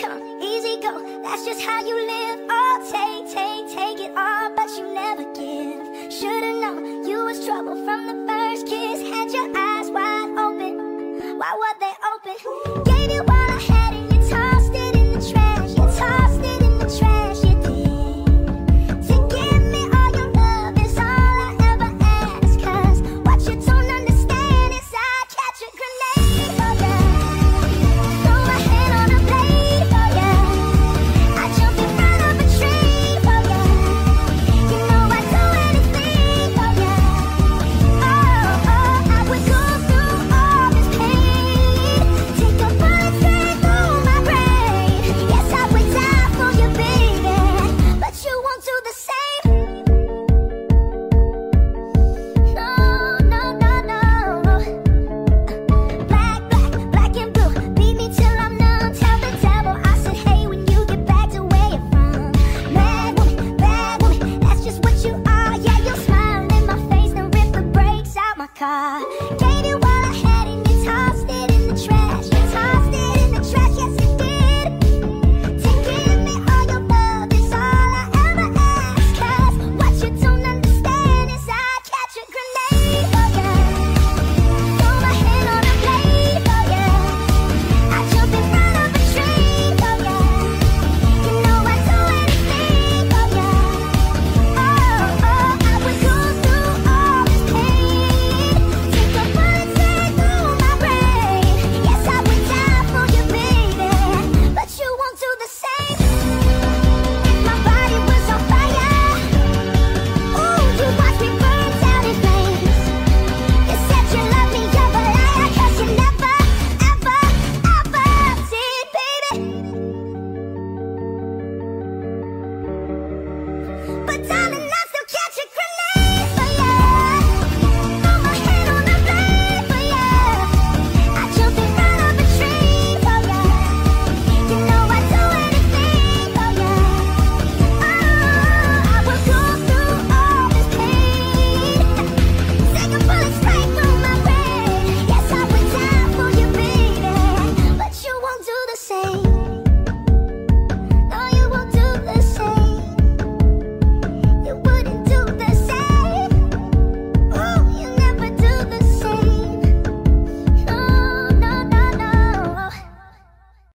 come, easy go. That's just how you live. Oh, take, take, take it all,